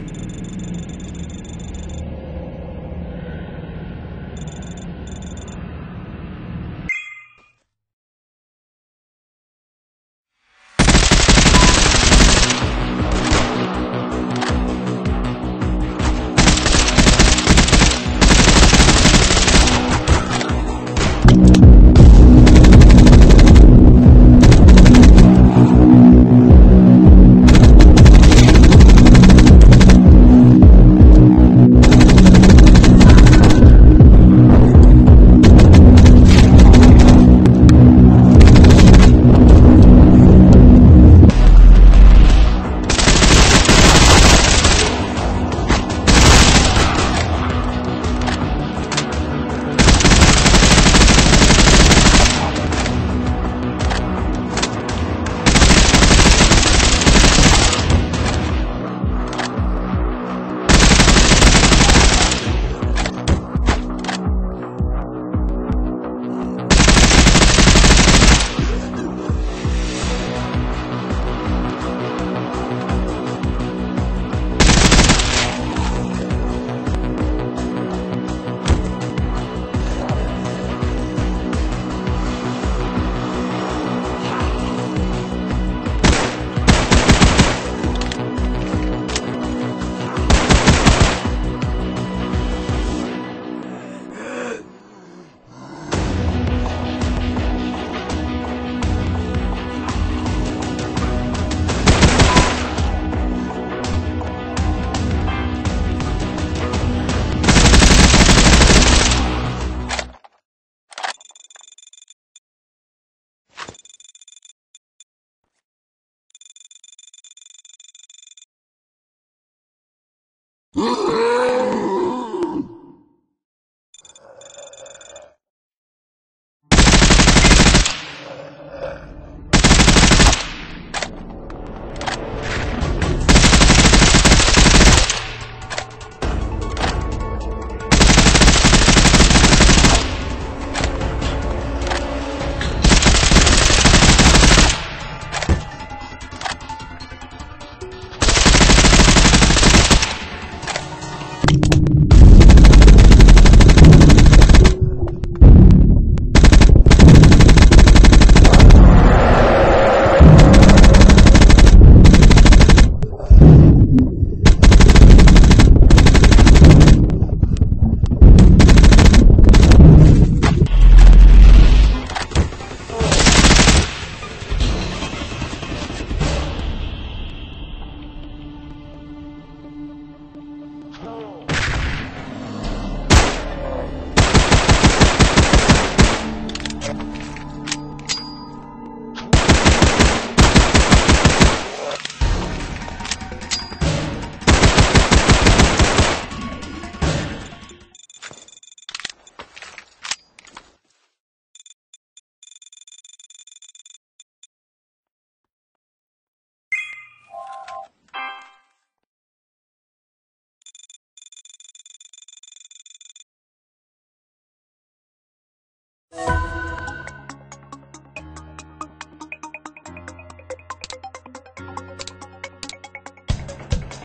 you you